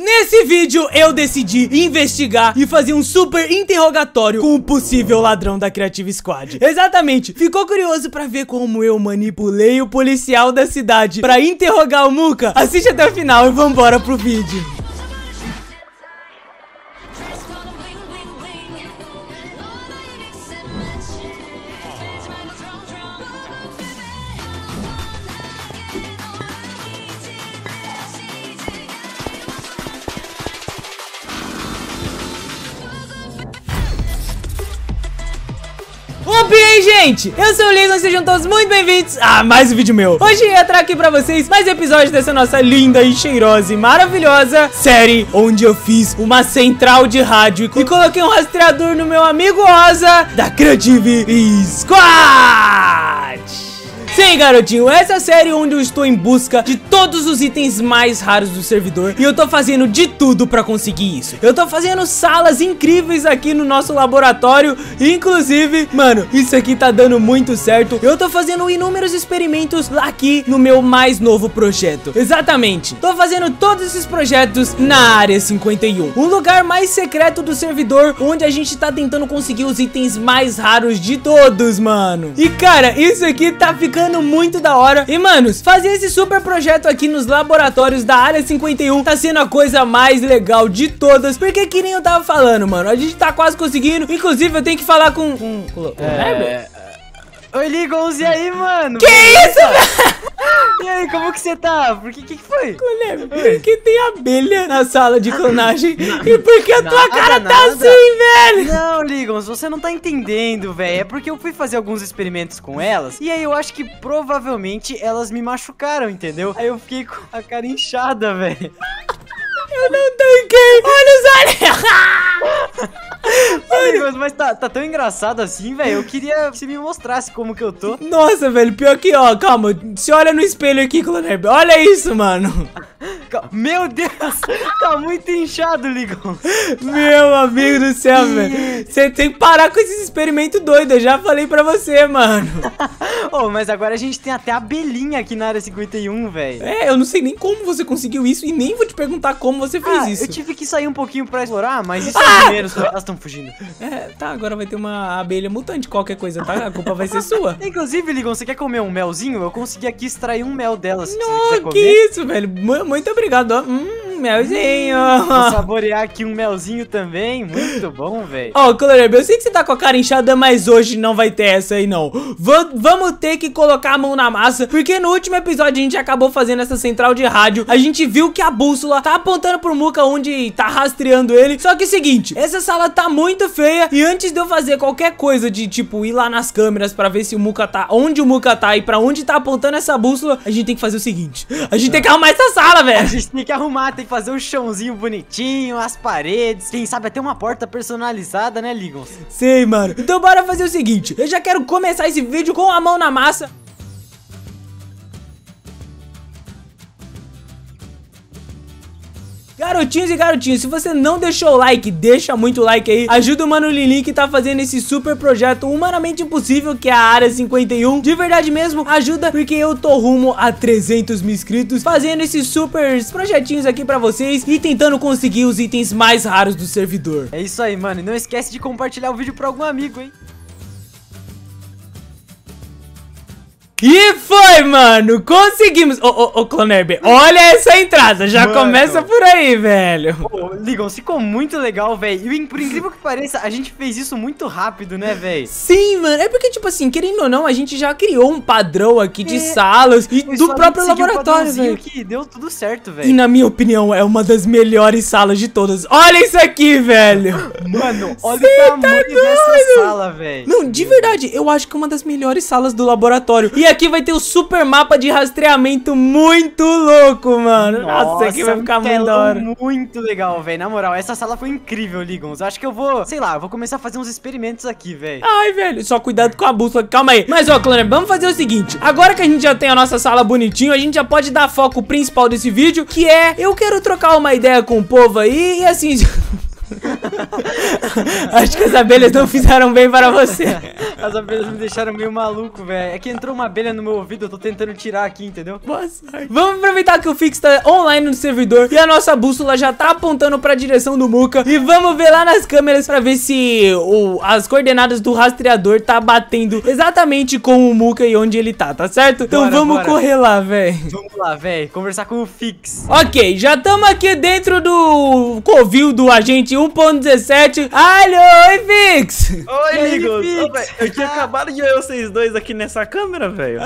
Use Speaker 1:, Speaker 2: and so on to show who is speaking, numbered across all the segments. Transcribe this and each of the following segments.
Speaker 1: Nesse vídeo eu decidi investigar e fazer um super interrogatório com o possível ladrão da Creative Squad. Exatamente, ficou curioso pra ver como eu manipulei o policial da cidade pra interrogar o Muka? Assiste até o final e vambora pro vídeo. Opa, aí, gente? Eu sou o Ligon, sejam todos muito bem-vindos a mais um vídeo meu. Hoje eu trago aqui pra vocês mais episódios dessa nossa linda e cheirosa e maravilhosa série onde eu fiz uma central de rádio e coloquei um rastreador no meu amigo Oza da Creative Squad. Sim, garotinho, essa é a série onde eu estou em busca de todos os itens mais raros do servidor E eu tô fazendo de tudo pra conseguir isso. Eu tô fazendo salas incríveis aqui no nosso laboratório Inclusive, mano, isso aqui tá dando muito certo. Eu tô fazendo inúmeros experimentos aqui no meu mais novo projeto. Exatamente, tô fazendo todos esses projetos na Área 51 Um lugar mais secreto do servidor Onde a gente tá tentando conseguir os itens mais raros de todos, mano. E cara, isso aqui tá ficando muito da hora. E, manos, fazer esse super projeto aqui nos laboratórios da Área 51 Tá sendo a coisa mais legal de todas. Porque que nem eu tava falando, mano A gente tá quase conseguindo. Inclusive, eu tenho que falar com... com, com
Speaker 2: É... Oi, Ligons, e aí, mano?
Speaker 1: Que isso, velho?
Speaker 2: E aí, como que você tá? Por que que foi?
Speaker 1: Cloneb, por que tem abelha na sala de clonagem? E por que a tua
Speaker 2: Nada,
Speaker 1: cara tá
Speaker 2: nada.
Speaker 1: assim, velho?
Speaker 2: Não, Ligons, você não tá entendendo, velho. É porque eu fui fazer alguns experimentos com elas e aí eu acho que provavelmente elas me machucaram, entendeu? Aí eu fiquei com a cara inchada, velho.
Speaker 1: Eu não tanquei! Olha os olhos!
Speaker 2: Ligons, mas tá, tá tão engraçado assim, velho. Eu queria que você me mostrasse como que eu tô.
Speaker 1: Nossa, velho, pior que, ó, calma. Se olha no espelho aqui, Cloneb. Olha isso, mano.
Speaker 2: Meu Deus, tá muito inchado, Ligons.
Speaker 1: Meu amigo do céu, velho. Você tem que parar com esses experimentos doidos. Eu já falei pra você, mano.
Speaker 2: Oh, mas agora a gente tem até abelhinha aqui na área 51, velho.
Speaker 1: É, eu não sei nem como você conseguiu isso e nem vou te perguntar como você fez
Speaker 2: Ah,
Speaker 1: isso.
Speaker 2: eu tive que sair um pouquinho pra explorar, mas isso é o menos, elas estão fugindo.
Speaker 1: É, tá, agora vai ter uma abelha mutante, qualquer coisa, tá? A culpa vai ser sua.
Speaker 2: Inclusive, Ligon, você quer comer um melzinho? Eu consegui aqui extrair um mel delas,
Speaker 1: Não, que isso, velho. Mu- Muito obrigado. Hum, melzinho.
Speaker 2: Vou saborear aqui um melzinho também, muito bom, velho.
Speaker 1: Ó, Coloreb, eu sei que você tá com a cara inchada, mas hoje não vai ter essa aí, não. Va- vamos ter que colocar a mão na massa, porque no último episódio a gente acabou fazendo essa central de rádio. A gente viu que a bússola tá apontando pro Muka onde tá rastreando ele. Só que é o seguinte, essa sala tá muito feia e antes de eu fazer qualquer coisa de, tipo, ir lá nas câmeras pra ver se o Muka tá, onde o Muka tá e pra onde tá apontando essa bússola, a gente tem que fazer o seguinte. A gente tem que arrumar essa sala,
Speaker 2: A
Speaker 1: velho.
Speaker 2: gente tem que arrumar, tem que fazer um chãozinho bonitinho, as paredes, quem sabe até uma porta personalizada, né, Ligons?
Speaker 1: Sei, mano. Então bora fazer o seguinte. Eu já quero começar esse vídeo com a mão na massa. Garotinhos e garotinhos, se você não deixou o like, deixa muito like aí. Ajuda o Mano Lili que tá fazendo esse super projeto humanamente impossível que é a Área 51. De verdade mesmo, ajuda porque eu tô rumo a 300 mil inscritos fazendo esses super projetinhos aqui pra vocês e tentando conseguir os itens mais raros do servidor.
Speaker 2: É isso aí, mano. E não esquece de compartilhar o vídeo pra algum amigo, hein?
Speaker 1: E foi, mano! Conseguimos! Ô, ô, ô, Clonerbe, olha essa entrada! Já
Speaker 2: Mano.
Speaker 1: começa por aí, velho!
Speaker 2: Pô, Ligons, ficou muito legal, velho. E por incrível que pareça, a gente fez isso muito rápido, né, velho?
Speaker 1: Sim, mano, é porque, tipo assim, querendo ou não, a gente já criou um padrão aqui de
Speaker 2: É.
Speaker 1: salas e do próprio laboratório, velho.
Speaker 2: que deu tudo certo,
Speaker 1: E
Speaker 2: velho.
Speaker 1: na minha opinião, é uma das melhores salas de todas. Olha isso aqui, velho!
Speaker 2: Mano, olha
Speaker 1: Cê
Speaker 2: o
Speaker 1: tá
Speaker 2: tamanho dessa
Speaker 1: doido?
Speaker 2: sala, velho.
Speaker 1: Não, de verdade, eu acho que é uma das melhores salas do laboratório. E aqui vai ter o super mapa de rastreamento muito louco, mano. Nossa, aqui vai
Speaker 2: um
Speaker 1: ficar muito
Speaker 2: telão
Speaker 1: da hora.
Speaker 2: muito legal, velho. Na moral, essa sala foi incrível, Ligons. Eu acho que eu vou, sei lá, eu vou começar a fazer uns experimentos aqui, velho.
Speaker 1: Ai, velho, só cuidado com a bússola, calma aí. Mas, ó, Cloner, vamos fazer o seguinte. Agora que a gente já tem a nossa sala bonitinho, a gente já pode dar foco principal desse vídeo, que é, eu quero trocar uma ideia com o povo aí, e assim... Acho que as abelhas não fizeram bem para você.
Speaker 2: As abelhas me deixaram meio maluco, velho. É que entrou uma abelha no meu ouvido, eu tô tentando tirar aqui, entendeu?
Speaker 1: Sorte. Vamos aproveitar que o Fix tá online no servidor e a nossa bússola já tá apontando pra direção do Muka. E vamos ver lá nas câmeras pra ver se o, as coordenadas do rastreador tá batendo exatamente com o Muka e onde ele tá, tá certo? Então
Speaker 2: Bora,
Speaker 1: vamos
Speaker 2: bora.
Speaker 1: correr lá, velho.
Speaker 2: Vamos lá, velho. Conversar com o Fix.
Speaker 1: Ok, já estamos aqui dentro do covil do agente 1.17. Alô, oi, Fix!
Speaker 3: Oi, amigos! Velho, eu tinha acabado de ver vocês dois aqui nessa câmera, velho.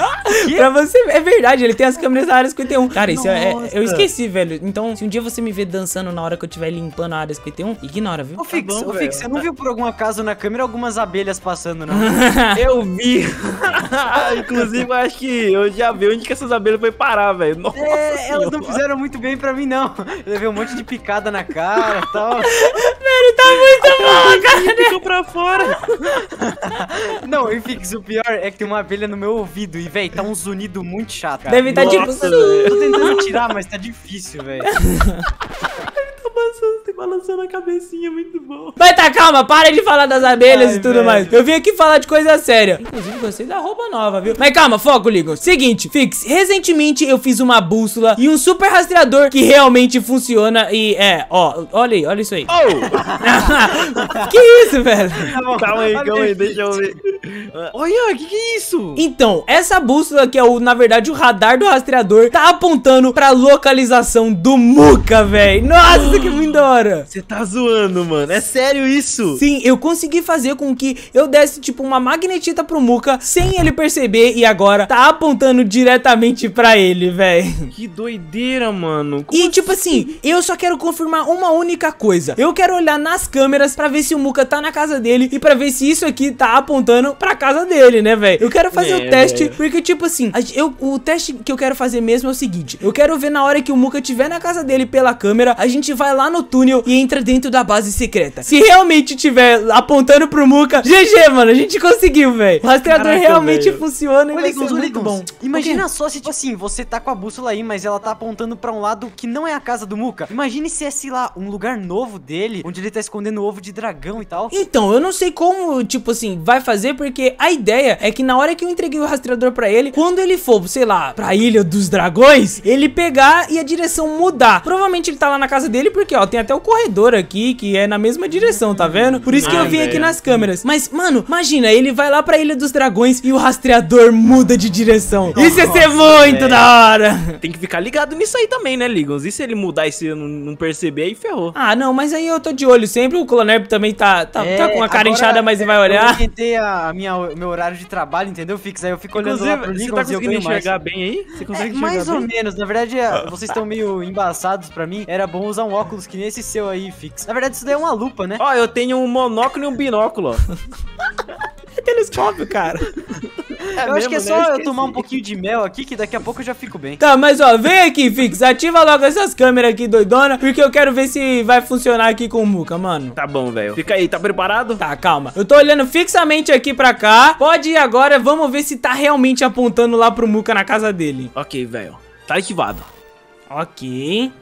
Speaker 1: Pra você, é verdade, ele tem as câmeras da área 51. Cara, isso é, é- eu esqueci, velho. Então, se um dia você me ver dançando na hora que eu estiver limpando a área 51, ignora, viu?
Speaker 2: Ô, Fix,
Speaker 3: bom,
Speaker 2: ô. Fix, você não viu por algum acaso na câmera algumas abelhas passando, não?
Speaker 3: Eu vi. Inclusive, eu acho que eu já vi onde que essas abelhas foi parar, velho. Nossa
Speaker 2: É, elas não fizeram muito bem pra mim, não. Eu levei um monte de picada na cara e tal.
Speaker 1: Velho, tá muito bom, cara.
Speaker 3: Ficou pra fora.
Speaker 2: Não, e Fix, o pior é que tem uma abelha no meu ouvido e, véi, tá um zunido muito chato. cara.
Speaker 1: Deve estar tipo.
Speaker 3: Velho.
Speaker 2: Tô tentando tirar, mas tá difícil, velho.
Speaker 3: Balançando, a cabecinha, muito bom.
Speaker 1: Vai tá, calma, para de falar das abelhas
Speaker 2: Ai,
Speaker 1: e tudo
Speaker 2: velho.
Speaker 1: mais. Eu vim aqui falar de coisa séria. Inclusive, gostei da roupa nova, viu? Mas calma, foco, Ligon. Seguinte, Fix, recentemente eu fiz uma bússola e um super rastreador que realmente funciona e é, ó, olha aí, olha isso aí.
Speaker 3: Oh!
Speaker 1: que isso, velho?
Speaker 3: Calma aí, calma aí, deixa eu ver. Olha, que que é isso?
Speaker 1: Então, essa bússola que é o, na verdade, o radar do rastreador, tá apontando pra localização do Muka, velho. Nossa, que muito da hora.
Speaker 3: Você tá zoando, mano. É sério isso?
Speaker 1: Sim, eu consegui fazer com que eu desse, tipo, uma magnetita pro Muka sem ele perceber e agora tá apontando diretamente pra ele, velho.
Speaker 3: Que doideira, mano. Como
Speaker 1: E tipo assim, eu só quero confirmar uma única coisa. Eu quero olhar nas câmeras pra ver se o Muka tá na casa dele e pra ver se isso aqui tá apontando pra casa dele, né, velho? Eu quero fazer
Speaker 3: É,
Speaker 1: o teste,
Speaker 3: velho.
Speaker 1: porque tipo assim, eu, o teste que eu quero fazer mesmo é o seguinte: eu quero ver na hora que o Muka estiver na casa dele pela câmera, a gente vai lá no túnel e entra dentro da base secreta. Se realmente tiver apontando pro Muka, GG, mano, a gente conseguiu, velho. O rastreador
Speaker 3: Caraca,
Speaker 1: realmente
Speaker 3: velho.
Speaker 1: funciona e vai ser muito bom.
Speaker 2: Imagina só se, tipo assim, você tá com a bússola aí, mas ela tá apontando pra um lado que não é a casa do Muka. Imagine se é, sei lá, um lugar novo dele, onde ele tá escondendo o ovo de dragão e tal.
Speaker 1: Então, eu não sei como, tipo assim, vai fazer, porque a ideia é que na hora que eu entreguei o rastreador pra ele, quando ele for, sei lá, pra Ilha dos Dragões, ele pegar e a direção mudar. Provavelmente ele tá lá na casa dele, porque, ó, tem até o corredor aqui, que é na mesma direção, tá vendo? Por isso que eu
Speaker 3: Ai,
Speaker 1: vim aqui nas câmeras. Mas, mano, imagina, ele vai lá pra Ilha dos Dragões e o rastreador muda de direção. Isso ia ser muito da hora.
Speaker 3: Tem que ficar ligado nisso aí também, né, Ligons? E se ele mudar e se eu não, não perceber, aí ferrou.
Speaker 1: Ah, não, mas aí eu tô de olho sempre. O Clonerb também tá, tá, tá com a cara
Speaker 2: É, agora,
Speaker 1: inchada, mas ele vai
Speaker 2: Eu
Speaker 1: olhar.
Speaker 2: orientei a, a minha, meu horário de trabalho, entendeu, Fix? Aí eu fico olhando lá pro
Speaker 3: Inclusive, você tá
Speaker 2: e eu
Speaker 3: conseguindo
Speaker 2: ganho mais.
Speaker 3: enxergar bem aí? Você
Speaker 2: É,
Speaker 3: consegue enxergar
Speaker 2: mais ou
Speaker 3: bem?
Speaker 2: menos, na verdade, é, vocês estão meio embaçados pra mim. Era bom usar um óculos que nem esse seu aí, Fix. Na verdade, isso daí é uma lupa, né?
Speaker 3: Ó, eu tenho um monóculo e um binóculo.
Speaker 1: É telescópio, cara.
Speaker 3: É
Speaker 2: eu acho que é
Speaker 3: mesmo,
Speaker 2: só
Speaker 3: né?
Speaker 2: eu
Speaker 3: esqueci.
Speaker 2: tomar um pouquinho de mel aqui, que daqui a pouco eu já fico bem.
Speaker 1: Tá, mas ó, vem aqui, Fix. Ativa logo essas câmeras aqui, doidona. Porque eu quero ver se vai funcionar aqui com o Muka, mano.
Speaker 3: Tá bom, velho. Fica aí, tá preparado?
Speaker 1: Tá, calma. Eu tô olhando fixamente aqui pra cá. Pode ir agora, vamos ver se tá realmente apontando lá pro Muka na casa dele.
Speaker 3: Ok, velho. Tá ativado.
Speaker 1: Ok.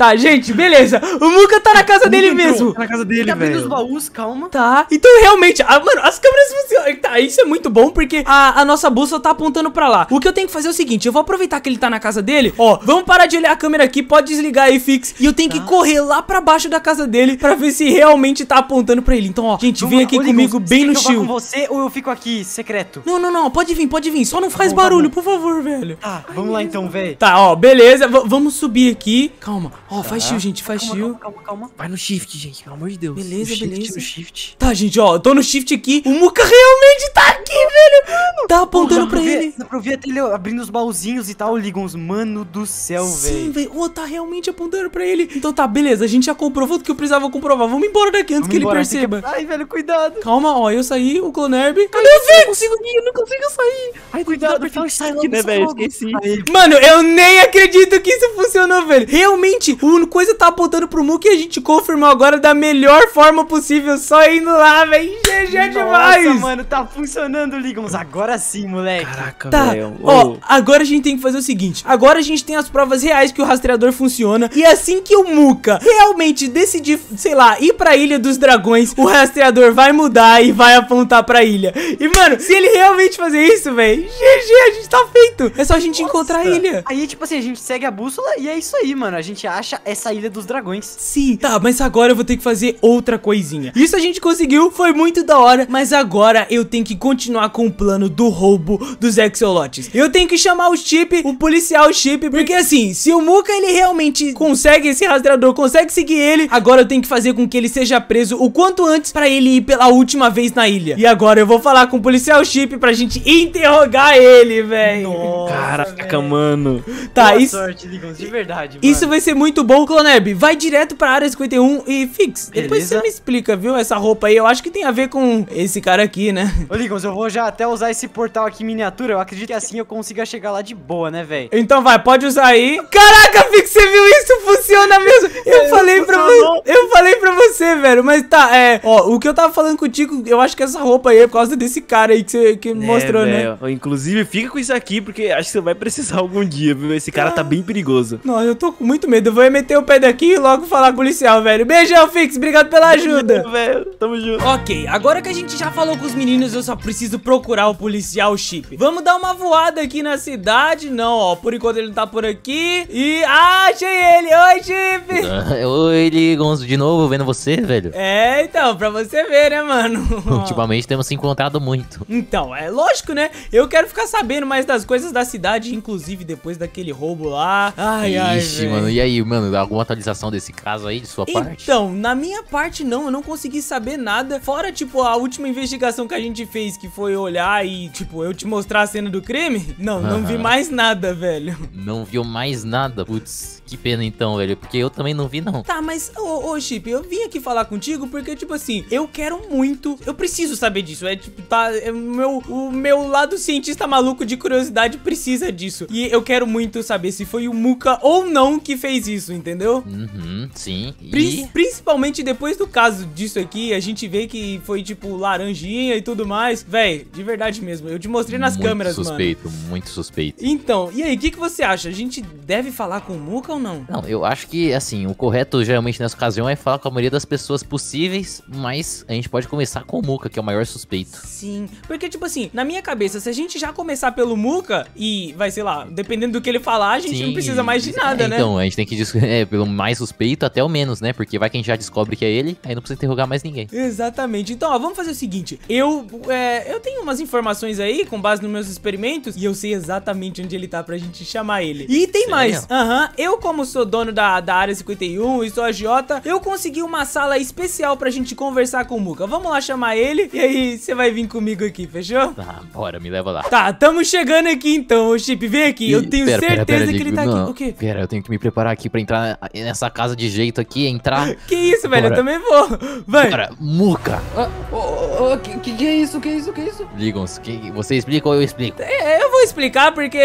Speaker 1: Tá, gente, beleza. O Muka tá na casa dele mesmo.
Speaker 3: Tá na casa dele,
Speaker 2: Tá abrindo os
Speaker 3: velho.
Speaker 2: baús, calma.
Speaker 1: Tá, então realmente, ah, mano, as câmeras funcionam. Tá, isso é muito bom porque a, a nossa bússola tá apontando pra lá. O que eu tenho que fazer é o seguinte: eu vou aproveitar que ele tá na casa dele. Ó, vamos parar de olhar a câmera aqui, pode desligar aí, fix. E eu tenho que correr lá pra baixo da casa dele pra ver se realmente tá apontando pra ele. Então, ó, gente, vem aqui comigo
Speaker 2: você
Speaker 1: bem no
Speaker 2: que eu
Speaker 1: shield.
Speaker 2: com você ou eu fico aqui, secreto?
Speaker 1: Não, não, não, pode vir, pode vir. Só não faz
Speaker 2: bom, tá
Speaker 1: barulho,
Speaker 2: bom.
Speaker 1: por favor, velho.
Speaker 2: Tá, vamos lá então, véi.
Speaker 1: Tá, ó, beleza. v- vamos subir aqui. Calma. Ó, faz shield, gente, faz
Speaker 2: Calma,
Speaker 1: shield.
Speaker 2: calma, calma, calma.
Speaker 3: Vai no shift, gente, pelo amor de Deus.
Speaker 1: Beleza,
Speaker 2: No shift,
Speaker 1: beleza.
Speaker 2: no shift.
Speaker 1: Tá, gente, ó, eu tô no shift aqui. O Muka realmente tá aqui, velho. Tá apontando
Speaker 2: Dá
Speaker 1: pra
Speaker 2: ver-
Speaker 1: ele.
Speaker 2: Dá pra ouvir até ele abrindo os baúzinhos e tal, Ligons. Mano do céu,
Speaker 1: Sim,
Speaker 2: velho.
Speaker 1: velho. Ô, tá realmente apontando pra ele. Então tá, beleza. A gente já comprovou tudo que eu precisava comprovar. Vamos embora daqui antes
Speaker 2: Vamos
Speaker 1: que ele
Speaker 2: embora,
Speaker 1: perceba.
Speaker 2: fica- Ai, velho, cuidado.
Speaker 1: Calma, ó. Eu saí, o Clonerb. Cadê o
Speaker 3: Eu não consigo ir, eu não consigo sair. Ai, cuidado,
Speaker 2: Fix, sai
Speaker 3: porque
Speaker 2: logo,
Speaker 3: né, velho? Esqueci.
Speaker 1: Mano, eu nem acredito que isso funcionou, velho. Realmente, o coisa tá apontando pro Muka e a gente gente confirmou agora da melhor forma possível, só indo lá, velho. GG demais.
Speaker 2: Nossa, mano, tá funcionando, Ligons. Agora sim, moleque.
Speaker 3: Caraca,
Speaker 1: Tá,
Speaker 3: velho.
Speaker 1: ó, agora a gente tem que fazer o seguinte Agora a gente tem as provas reais que o rastreador funciona E assim que o Muka realmente decidir, sei lá, ir pra Ilha dos Dragões O rastreador vai mudar e vai apontar pra ilha E mano, se ele realmente fazer isso, velho GG, a gente tá feito É só a gente encontrar a ilha
Speaker 2: Aí, tipo assim, a gente segue a bússola e é isso aí, mano. A gente acha essa ilha dos dragões.
Speaker 1: Sim, tá, mas agora eu vou ter que fazer outra coisinha. Isso a gente conseguiu, foi muito da hora, mas agora eu tenho que continuar com o plano do roubo dos Exolotes. Eu tenho que chamar o Chip, o policial Chip, porque assim, se o Muka ele realmente consegue esse rastreador, consegue seguir ele, agora eu tenho que fazer com que ele seja preso o quanto antes pra ele ir pela última vez na ilha. E agora eu vou falar com o policial Chip pra gente interrogar ele, velho.
Speaker 3: Caraca, mano.
Speaker 1: Tá,
Speaker 2: Boa
Speaker 1: isso
Speaker 2: sorte, Ligons, de verdade, mano.
Speaker 1: isso vai ser muito bom, Cloneb. Vai direto pra área 51 e fix. Depois
Speaker 2: Beleza.
Speaker 1: você me explica, viu? Essa roupa aí, eu acho que tem a ver com esse cara aqui, né?
Speaker 2: Ô, Ligons, eu vou já até usar esse portal aqui miniatura. Eu acredito que assim eu consiga chegar lá de boa, né, velho?
Speaker 1: Então vai, pode usar aí. Caraca, Fix, você viu isso? Funciona mesmo. Eu falei pra você. Eu falei pra você, velho. Mas tá, é. Ó, o que eu tava falando contigo, eu acho que essa roupa aí é por causa desse cara aí que você que mostrou,
Speaker 3: é,
Speaker 1: né?
Speaker 3: Inclusive, fica com isso aqui, porque acho que você vai precisar algum dia, viu? Esse cara tá bem perigoso.
Speaker 1: Nossa, eu tô com muito medo. Eu vou meter o pé daqui e logo falar com o policial, velho. Beijão, Fix. Obrigado pela ajuda.
Speaker 3: velho. Tamo junto.
Speaker 1: Ok, agora que a gente já falou com os meninos, eu só preciso procurar o policial Chip. Vamos dar uma voada aqui na cidade? Não, ó, por enquanto ele não tá por aqui. E ah, achei ele! Oi, Chip!
Speaker 4: Oi, Ligonzo, de novo vendo você, velho.
Speaker 1: É, então, pra você ver, né, mano?
Speaker 4: Ultimamente temos se encontrado muito.
Speaker 1: Então, é lógico, né? Eu quero ficar sabendo mais das coisas da cidade, inclusive depois daquele roubo lá. Ai, ai,
Speaker 4: Ixi,
Speaker 1: velho.
Speaker 4: mano, e aí, mano, alguma atualização desse caso aí, sua parte?
Speaker 1: Então, na minha parte não, eu não consegui saber nada. Fora, tipo, a última investigação que a gente fez, que foi olhar e, tipo, eu te mostrar a cena do crime. Não, não vi mais nada, velho.
Speaker 4: Não viu mais nada? Putz, que pena então, velho, porque eu também não vi, não.
Speaker 1: Tá, mas, ô, ô, Chip, eu vim aqui falar contigo porque, tipo assim, eu quero muito, eu preciso saber disso. É, tipo, tá, é, o meu, o meu lado cientista maluco de curiosidade precisa disso. E eu quero muito saber se foi o Muka ou não que fez isso, entendeu?
Speaker 4: Uhum, sim. E...
Speaker 1: Principalmente depois do caso disso aqui, a gente vê que foi tipo laranjinha e tudo mais. Véi, de verdade mesmo, eu te mostrei nas
Speaker 4: muito
Speaker 1: câmeras, mano.
Speaker 4: suspeito, muito suspeito.
Speaker 1: Então, e aí, o que, que você acha? A gente deve falar com o Muka ou não?
Speaker 4: Não, eu acho que, assim, o correto geralmente nessa ocasião é falar com a maioria das pessoas possíveis, mas a gente pode começar com o Muka, que é o maior suspeito.
Speaker 1: Sim, porque tipo assim, na minha cabeça, se a gente já começar pelo Muka e vai, sei lá, dependendo do que ele falar, a gente não
Speaker 4: Sim,
Speaker 1: precisa mais de nada,
Speaker 4: é,
Speaker 1: né?
Speaker 4: Então, a gente tem que é, pelo mais suspeito até o menos, né? Porque vai que a gente já descobre que é ele, aí não precisa interrogar mais ninguém.
Speaker 1: Exatamente. Então, ó, vamos fazer o seguinte. Eu, é, eu tenho umas informações aí com base nos meus experimentos e eu sei exatamente onde ele tá pra gente chamar ele. E tem
Speaker 4: Sério?
Speaker 1: mais. Aham. Eu, como sou dono da, da área 51 e sou agiota, eu consegui uma sala especial pra gente conversar com o Muka. Vamos lá chamar ele e aí você vai vir comigo aqui, fechou?
Speaker 4: Tá, bora, me leva lá.
Speaker 1: Tá, tamo chegando aqui então, Chip. Vem aqui. eu
Speaker 4: Ih,
Speaker 1: tenho
Speaker 4: pera,
Speaker 1: certeza
Speaker 4: pera, pera,
Speaker 1: que ele tá
Speaker 4: não.
Speaker 1: aqui. O quê?
Speaker 4: Pera, eu tenho que me preparar aqui pra entrar nessa casa de jeito aqui, entrar.
Speaker 1: Que isso, velho? Eu
Speaker 4: Bora.
Speaker 1: também vou. Vai.
Speaker 4: Bora, Muca!
Speaker 5: Ah, ô, ô, ô, que, que é isso? Que é isso? Que é isso?
Speaker 4: Ligons, que, você explica ou eu explico?
Speaker 1: É, eu vou explicar porque.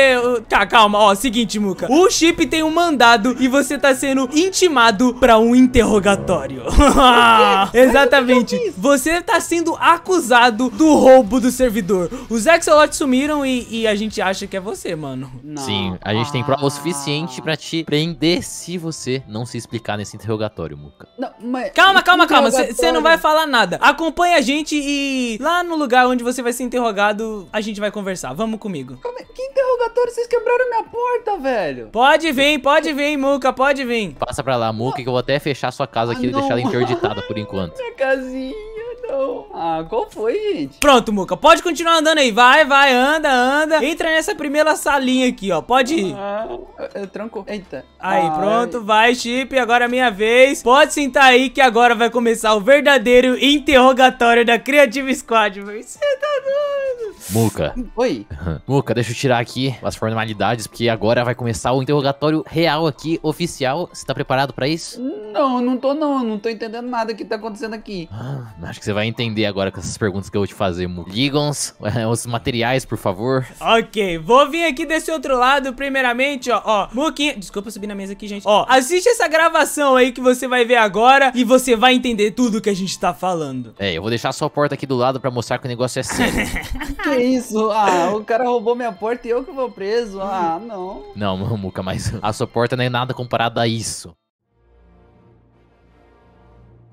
Speaker 1: Tá, calma, ó, seguinte, Muka. O Chip tem um mandado e você tá sendo intimado pra um interrogatório. Exatamente. Você tá sendo acusado do roubo do servidor. Os Exolotes sumiram e, e a gente acha que é você, mano.
Speaker 5: Não.
Speaker 4: Sim, a gente tem prova o suficiente
Speaker 5: Ah.
Speaker 4: pra te prender se você não se explicar nesse interrogatório, Muca.
Speaker 5: Não, mas...
Speaker 1: Calma, calma, calma. Você não
Speaker 5: Interrogatório.
Speaker 1: vai falar nada. Acompanha a gente e lá no lugar onde você vai ser interrogado, a gente vai conversar. Vamos comigo.
Speaker 5: Calma aí, Que interrogatório? Vocês quebraram minha porta, velho.
Speaker 1: Pode vir, pode vir, Muka, pode vir.
Speaker 4: Passa pra lá, Muca, que eu vou até fechar sua casa aqui
Speaker 5: Ah,
Speaker 4: e deixar ela interditada por enquanto.
Speaker 5: Minha casinha. Ah, qual foi, gente?
Speaker 1: Pronto, Muka, pode continuar andando aí. Vai, vai, anda, anda. Entra nessa primeira salinha aqui, ó. Pode ir.
Speaker 5: Ah, eu, eu tranco. Eita.
Speaker 1: Aí,
Speaker 5: Ai.
Speaker 1: pronto, vai, Chip. Agora é minha vez. Pode sentar aí que agora vai começar o verdadeiro interrogatório da Creative Squad. Você tá doido?
Speaker 4: Muca,
Speaker 5: Oi.
Speaker 4: Muca, deixa eu tirar aqui as formalidades, porque agora vai começar o interrogatório real aqui, oficial. Você tá preparado pra isso?
Speaker 5: Não, não tô não, não tô entendendo nada que tá acontecendo aqui.
Speaker 4: Ah, acho que você vai entender agora com essas perguntas que eu vou te fazer, Mu. Ligam-os, é, os materiais, por favor.
Speaker 1: Ok, vou vir aqui desse outro lado, primeiramente, ó, ó, Muquinha, desculpa subir na mesa aqui, gente, ó, assiste essa gravação aí que você vai ver agora e você vai entender tudo que a gente tá falando.
Speaker 4: É, eu vou deixar a sua porta aqui do lado pra mostrar que o negócio é sério.
Speaker 5: Que isso? Ah, o cara roubou minha porta e eu que vou preso. Ah, não.
Speaker 4: não, Muca, mas a sua porta não é nada comparado a isso.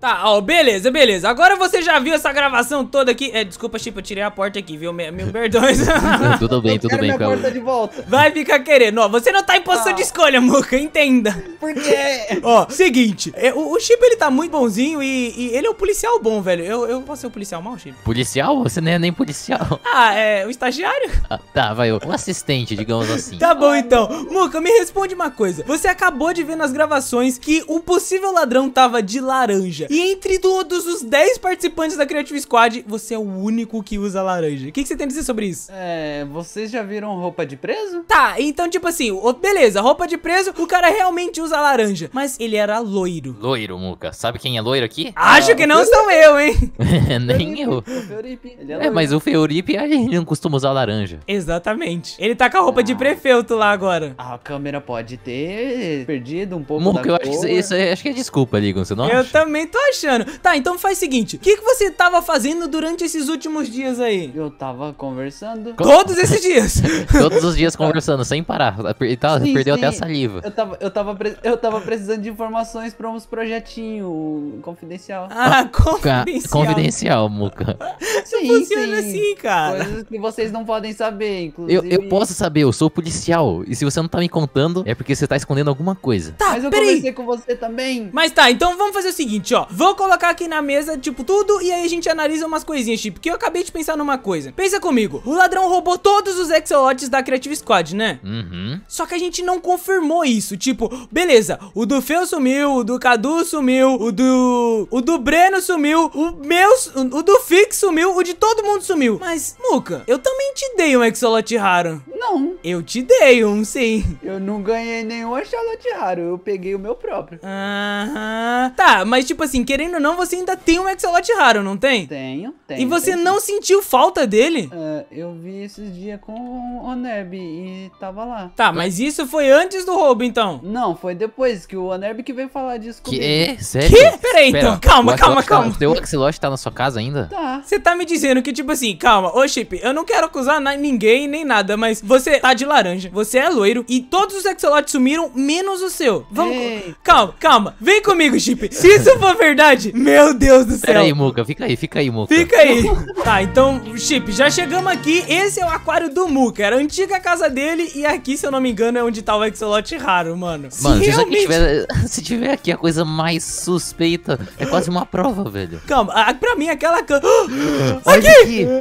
Speaker 1: Tá, ó, beleza, beleza. Agora você já viu essa gravação toda aqui. É, desculpa, Chico, eu tirei a porta aqui, viu? Me- Mil perdões.
Speaker 4: tudo bem, tudo bem. Cauê.
Speaker 5: porta de volta.
Speaker 1: Vai ficar querendo, ó. Você não tá em posição
Speaker 5: Ah.
Speaker 1: de escolha, Muca, entenda.
Speaker 5: Por quê?
Speaker 1: Ó, seguinte, é, o, o Chip ele tá muito bonzinho e, e ele é um policial bom, velho. Eu, eu posso ser um policial mal, Chip?
Speaker 4: Policial? Você não é nem policial.
Speaker 1: Ah, é o estagiário?
Speaker 4: Ah, tá, vai, o assistente, digamos assim.
Speaker 1: Tá bom então. Muca, me responde uma coisa. Você acabou de ver nas gravações que o possível ladrão tava de laranja. E entre todos os 10 participantes da Creative Squad, você é o único que usa laranja. O que, que você tem a dizer sobre isso?
Speaker 5: É, vocês já viram roupa de preso?
Speaker 1: Tá, então tipo assim, beleza, roupa de preso, o cara realmente usa laranja. Mas ele era loiro.
Speaker 4: Loiro, Muca. Sabe quem é loiro aqui?
Speaker 1: Acho que não sou eu, hein?
Speaker 4: nem eu.
Speaker 5: O Feuripe, ele é,
Speaker 4: É, mas o Feuripe, ele não costuma usar laranja.
Speaker 1: Exatamente. Ele tá com a roupa de prefeito lá agora.
Speaker 5: A câmera pode ter perdido um pouco
Speaker 4: Muca,
Speaker 5: da
Speaker 4: eu acho que isso,
Speaker 5: cor.
Speaker 4: isso é- acho que é desculpa, Ligon, você não
Speaker 1: Eu
Speaker 4: acha?
Speaker 1: também tô achando. Tá, então faz o seguinte: o que, que você tava fazendo durante esses últimos dias aí?
Speaker 5: Eu tava conversando.
Speaker 1: Todos esses dias.
Speaker 4: Todos os dias conversando, sem parar. E tá,
Speaker 5: Sim,
Speaker 4: perdeu
Speaker 5: sim.
Speaker 4: até a saliva.
Speaker 5: Eu tava, eu, tava eu tava precisando de informações pra uns projetinhos confidencial.
Speaker 1: Ah,
Speaker 4: Ca-
Speaker 1: confidencial.
Speaker 4: Confidencial, Muca.
Speaker 5: sim,
Speaker 1: Funciona assim, cara.
Speaker 5: Coisas que vocês não podem saber,
Speaker 4: Eu,
Speaker 5: inclusive.
Speaker 4: eu posso saber, eu sou policial. E se você não tá me contando, é porque você tá escondendo alguma coisa.
Speaker 1: Tá,
Speaker 5: Mas eu
Speaker 1: peraí.
Speaker 5: conversei com você também.
Speaker 1: Mas tá, então vamos fazer o seguinte, ó. Vou colocar aqui na mesa, tipo, tudo e aí a gente analisa umas coisinhas, tipo, porque eu acabei de pensar numa coisa. Pensa comigo, o ladrão roubou todos os Exolotes da Creative Squad, né?
Speaker 4: Uhum.
Speaker 1: Só que a gente não confirmou isso. Tipo, beleza, o do Feu sumiu, o do Cadu sumiu, o do. O do Breno sumiu, o meu. O do Fix sumiu, o de todo mundo sumiu. Mas, Muca, eu também te dei um Exolot raro.
Speaker 5: Não,
Speaker 1: Eu te dei um, sim.
Speaker 5: eu não ganhei nenhum Charlotte raro, eu peguei o meu próprio.
Speaker 1: Aham. Tá, mas tipo assim, querendo ou não, você ainda tem um Exolot raro, não tem?
Speaker 5: Tenho, tenho.
Speaker 1: E você
Speaker 5: tenho.
Speaker 1: não sentiu falta dele?
Speaker 5: É, eu vi esses dias com o Onerb e tava lá.
Speaker 1: Tá, mas isso foi antes do roubo, então.
Speaker 5: Não, foi depois que o Onerb que veio falar disso comigo.
Speaker 4: Que é? Sério?
Speaker 1: Quê? Peraí, então. Calma,
Speaker 4: o
Speaker 1: calma,
Speaker 4: Axolotl tá-
Speaker 1: calma.
Speaker 4: O teu Axolotl tá na sua casa ainda?
Speaker 5: Tá.
Speaker 1: Você tá me dizendo que, tipo assim, calma, ô Chip, eu não quero acusar ninguém nem nada, mas você tá de laranja, você é loiro e todos os Exolotes sumiram, menos o seu. Vamos.
Speaker 5: Ei.
Speaker 1: Calma, calma, vem comigo, Chip. Se isso for verdade, meu Deus do céu.
Speaker 4: Pera aí, Muca, fica aí, fica aí, Muca.
Speaker 1: Fica aí. Tá, então, Chip, já chegamos aqui. Esse é o aquário do Muca. Era a antiga casa dele. E aqui, se eu não me engano, é onde tá o Exolote raro, mano.
Speaker 4: Mano,
Speaker 1: Se
Speaker 4: aqui
Speaker 1: realmente-
Speaker 4: tiver, se tiver aqui a coisa mais suspeita, é quase uma prova, velho.
Speaker 1: Calma, ah, pra mim, aquela cama.
Speaker 4: Olha aqui!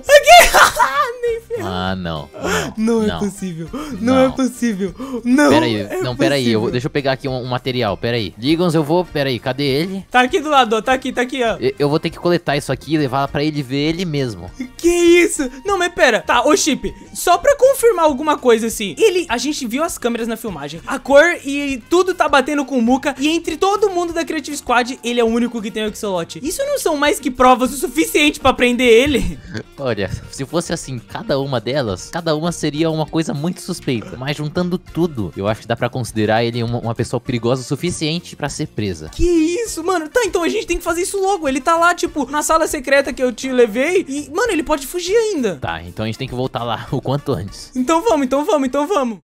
Speaker 4: Ah, não.
Speaker 1: Não, é
Speaker 4: Não.
Speaker 1: possível. Não,
Speaker 4: Não.
Speaker 1: é possível. Não.
Speaker 4: Pera aí,
Speaker 1: é
Speaker 4: não, pera aí, eu, deixa eu pegar aqui um, um material, pera aí. Ligons, eu vou, pera aí, cadê ele?
Speaker 1: Tá aqui do lado, ó. Tá aqui, tá aqui, ó.
Speaker 4: Eu, eu vou ter que coletar isso aqui e levar pra ele ver ele mesmo.
Speaker 1: Que isso? Não, mas pera. Tá, ô Chip, só pra confirmar alguma coisa assim. Ele, a gente viu as câmeras na filmagem. A cor e tudo tá batendo com o Muka. E entre todo mundo da Creative Squad, ele é o único que tem o Exolote. Isso não são mais que provas o suficiente pra prender ele?
Speaker 4: Olha, se fosse assim, cada uma delas, cada uma seria uma coisa muito suspeita. Mas juntando tudo, eu acho que dá pra considerar ele uma, uma pessoa perigosa o suficiente pra ser presa.
Speaker 1: Que isso, mano? Tá, então a gente tem que fazer isso logo. Ele tá lá, tipo, na sala secreta que eu te levei. E, mano, ele pode fugir ainda.
Speaker 4: Tá, então a gente tem que voltar lá o quanto antes.
Speaker 1: Então vamos, então vamos, então vamos.